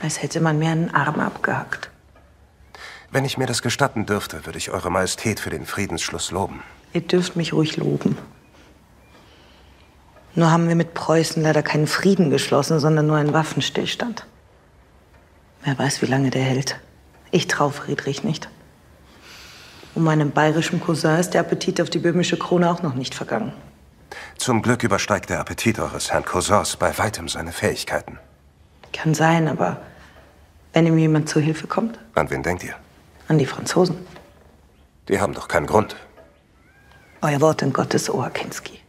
als hätte man mir einen Arm abgehackt. Wenn ich mir das gestatten dürfte, würde ich Eure Majestät für den Friedensschluss loben. Ihr dürft mich ruhig loben. Nur haben wir mit Preußen leider keinen Frieden geschlossen, sondern nur einen Waffenstillstand. Wer weiß, wie lange der hält. Ich traue Friedrich nicht. Und meinem bayerischen Cousin ist der Appetit auf die böhmische Krone auch noch nicht vergangen. Zum Glück übersteigt der Appetit eures Herrn Cousins bei weitem seine Fähigkeiten. Kann sein, aber wenn ihm jemand zu Hilfe kommt, An wen denkt ihr? an die Franzosen. Die haben doch keinen Grund. Euer Wort in Gottes Ohr, Kinski.